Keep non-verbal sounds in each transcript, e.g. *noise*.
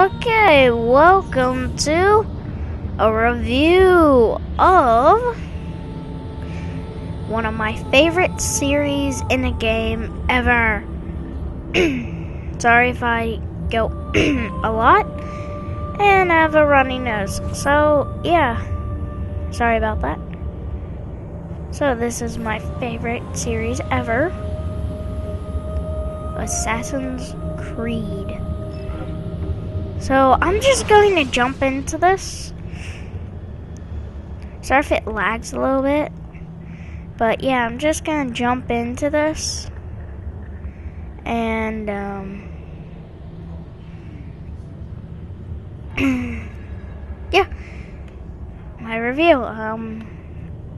Okay, welcome to a review of one of my favorite series in a game ever. *clears throat* Sorry if I go *clears throat* a lot and I have a runny nose. So, yeah. Sorry about that. So, this is my favorite series ever Assassin's Creed. So I'm just going to jump into this. Sorry if it lags a little bit. But yeah, I'm just going to jump into this. And, um, *clears throat* yeah, my review. Um,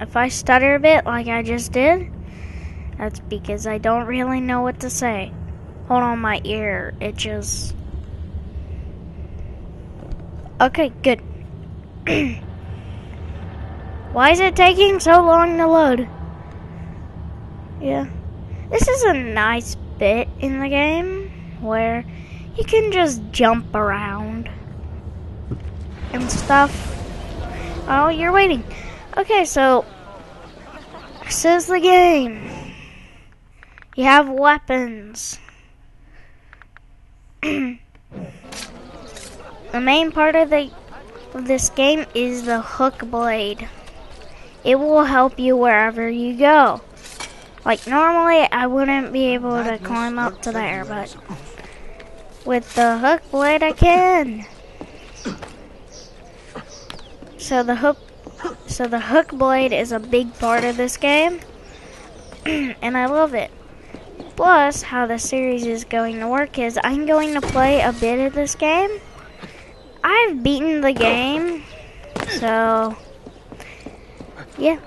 if I stutter a bit like I just did, that's because I don't really know what to say. Hold on, my ear It just. Okay, good. *clears throat* Why is it taking so long to load? Yeah. This is a nice bit in the game where you can just jump around and stuff. Oh, you're waiting. Okay, so this is the game. You have weapons. *clears throat* The main part of the of this game is the hook blade. It will help you wherever you go. Like normally I wouldn't be able to climb up to there, but with the hook blade I can. So the hook so the hook blade is a big part of this game *clears throat* and I love it. Plus, how the series is going to work is I'm going to play a bit of this game I've beaten the game, so yeah.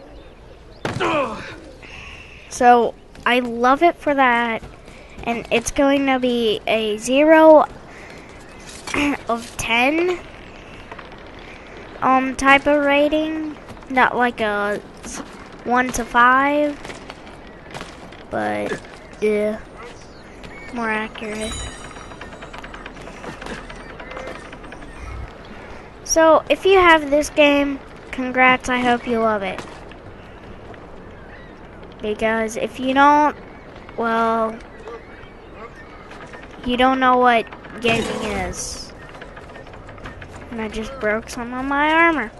So I love it for that, and it's going to be a zero *clears throat* of ten um type of rating, not like a one to five, but yeah, more accurate. So, if you have this game, congrats, I hope you love it. Because if you don't, well, you don't know what gaming is. And I just broke some of my armor.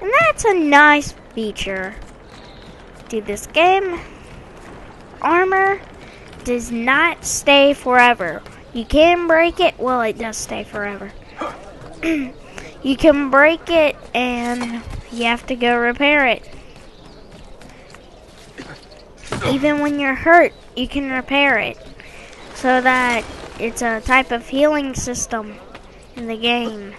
And that's a nice feature to this game. Armor does not stay forever. You can break it, well, it does stay forever. *clears throat* You can break it and you have to go repair it. Even when you're hurt, you can repair it. So that it's a type of healing system in the game.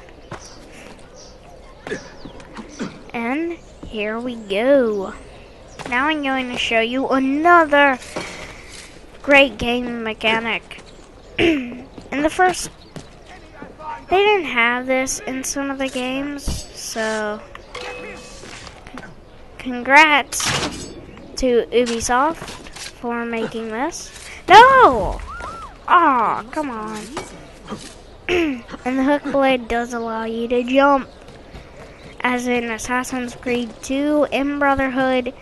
And here we go. Now I'm going to show you another great game mechanic. *clears throat* in the first they didn't have this in some of the games, so congrats to Ubisoft for making this. No! Aw, oh, come on. *clears throat* and the hook blade does allow you to jump. As in Assassin's Creed 2 and Brotherhood.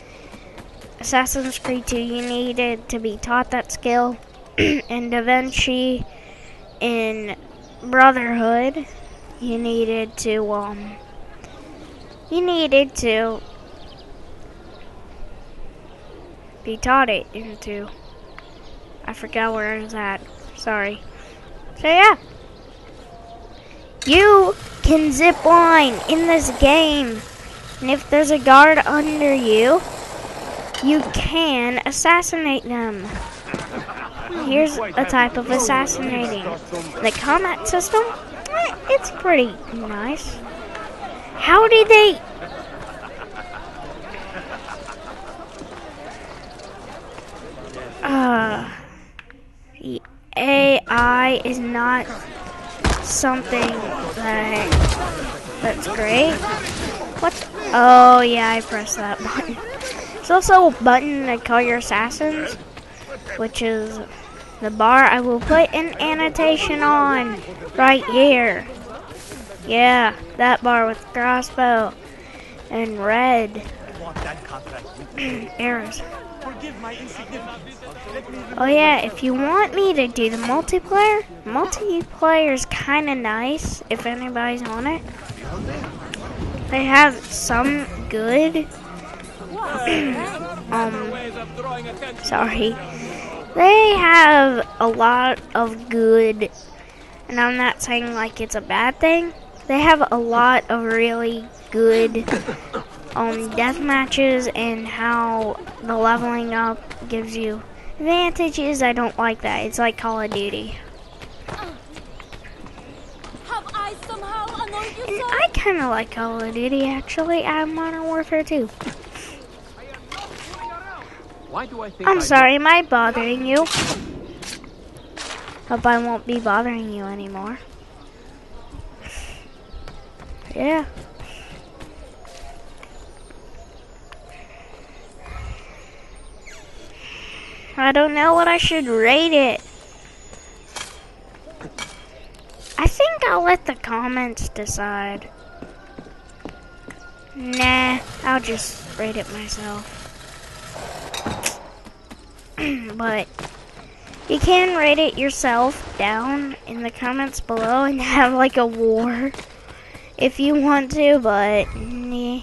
Assassin's Creed 2, you needed to be taught that skill. *clears throat* and Da Vinci in Brotherhood, you needed to, um, you needed to be taught it into. I forgot where it's at. Sorry. So yeah. You can zip line in this game. And if there's a guard under you, you can assassinate them. Here's a type of assassinating. The combat system, eh, it's pretty nice. How did they... Uh, the AI is not something that that's great. What? Oh yeah, I pressed that *laughs* button. It's also a button to call your assassins, which is the bar I will put an annotation on right here. Yeah, that bar with crossbow and red *clears throat* arrows. Oh yeah, if you want me to do the multiplayer, multiplayer is kind of nice if anybody's on it. They have some good. *clears throat* um, sorry. They have a lot of good, and I'm not saying like it's a bad thing. They have a lot of really good *coughs* um, death matches and how the leveling up gives you advantages. I don't like that. It's like Call of Duty. I kind of like Call of Duty actually. I'm Modern Warfare 2. Why do I think I'm I sorry, am I bothering you? Hope I won't be bothering you anymore. Yeah. I don't know what I should rate it. I think I'll let the comments decide. Nah, I'll just rate it myself. *clears throat* but you can rate it yourself down in the comments below and *laughs* have like a war if you want to, but nah.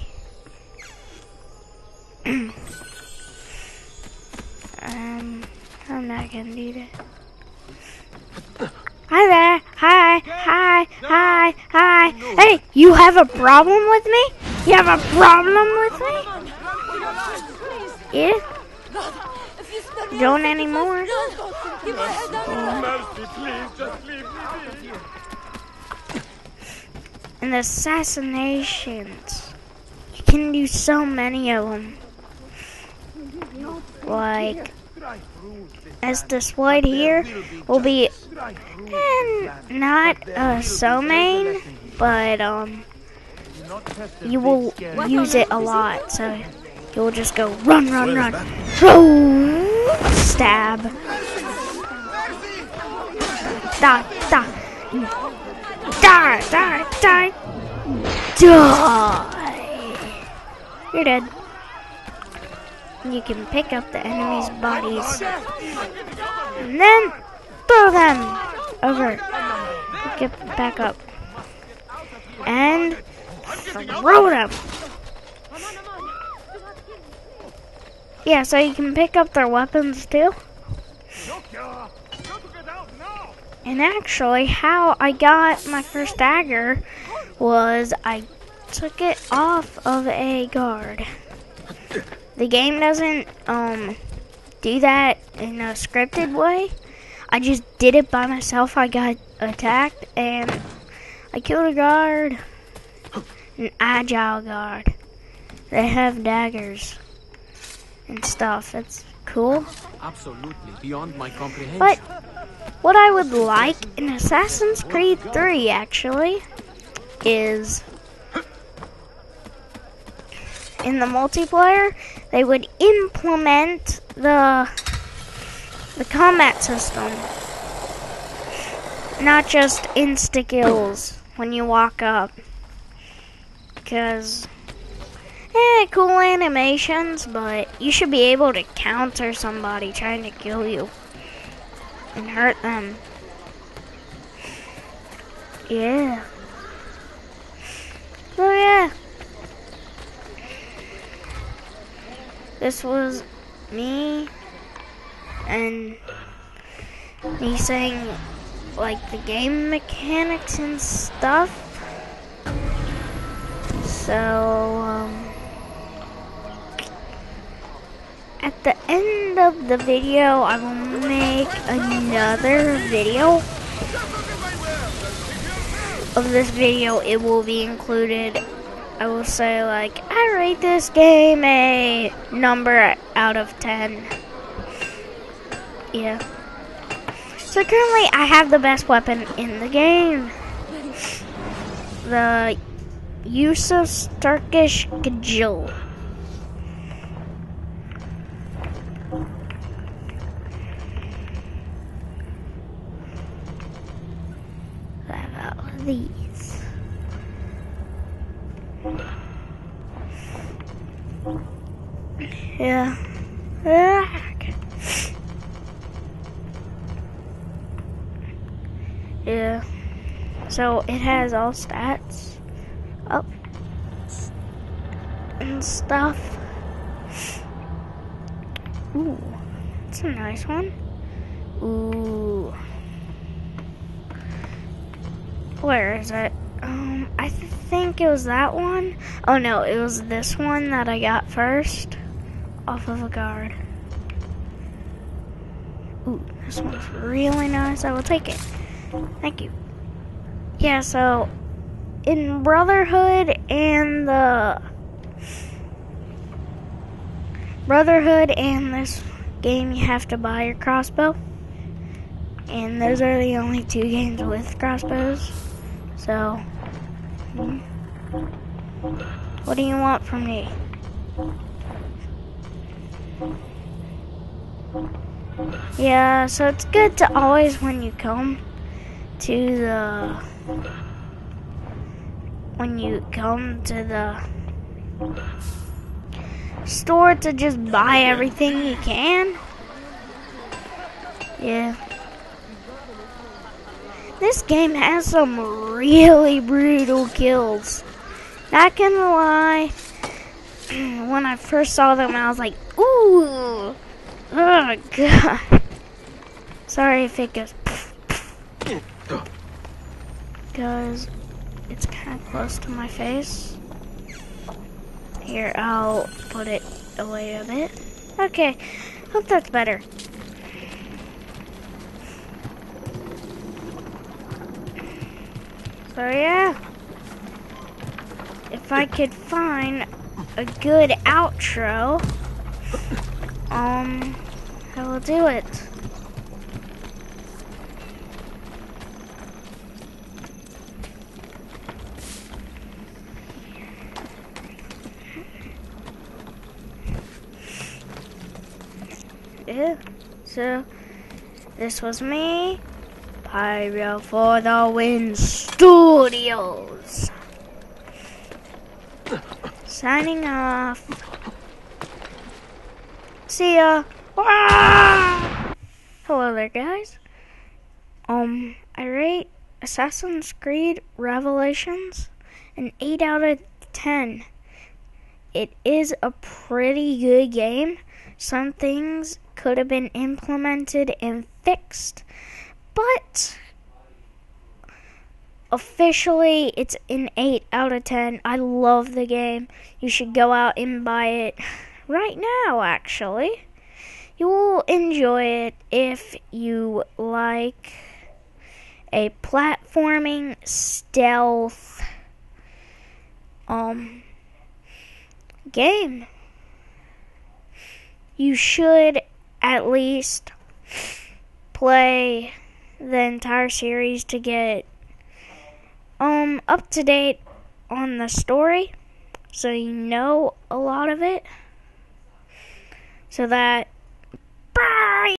*clears throat* Um, I'm not gonna do that. Hi there. Hi. Hi. Hi. Hi. Hey, you have a problem with me? You have a problem with me? Yeah? Don't anymore. And assassinations. You can do so many of them. Like as this displayed here will be eh, not uh, so main, but um, you will use it a lot. So you'll just go run, run, run, go, stab, die, die, die, die, die, die. You're dead you can pick up the enemy's bodies and then throw them over. Get back up and throw them. Yeah, so you can pick up their weapons too. And actually, how I got my first dagger was I took it off of a guard. The game doesn't um do that in a scripted way. I just did it by myself. I got attacked and I killed a guard, an agile guard. They have daggers and stuff. It's cool. Absolutely beyond my comprehension. But what I would like in Assassin's Creed 3 actually is in the multiplayer, they would implement the the combat system. Not just insta kills when you walk up. Cause eh, cool animations, but you should be able to counter somebody trying to kill you and hurt them. Yeah. Oh yeah. this was me and me saying like the game mechanics and stuff. So, um, at the end of the video, I will make another video of this video. It will be included I will say like I rate this game a number out of 10. Yeah. So currently I have the best weapon in the game. The Yusuf Turkish Gajil. these. Yeah. Yeah. So it has all stats up and stuff. Ooh, it's a nice one. Ooh. Where is it? Um, I th- think it was that one. Oh no, it was this one that I got first off of a guard. Ooh, this one's really nice. I will take it. Thank you. Yeah, so in Brotherhood and the Brotherhood and this game, you have to buy your crossbow. And those are the only two games with crossbows. So, what do you want from me? Yeah, so it's good to always, when you come to the, when you come to the store to just buy everything you can. Yeah. This game has some really brutal kills. Not gonna lie, *clears throat* when I first saw them, I was like, ooh, oh god. Sorry if it goes, because it's kind of close to my face. Here, I'll put it away a bit. Okay, hope that's better. So yeah, if I could find a good outro, um, I will do it. Yeah, so this was me. Pyro for the Win Studios. Signing off. See ya. Ah! Hello there, guys. Um, I rate Assassin's Creed Revelations an 8 out of 10. It is a pretty good game. Some things could have been implemented and fixed but officially it's an 8 out of 10. I love the game. You should go out and buy it *laughs* right now, actually. You will enjoy it if you like a platforming stealth um game. You should at least play the entire series to get um up to date on the story so you know a lot of it. So that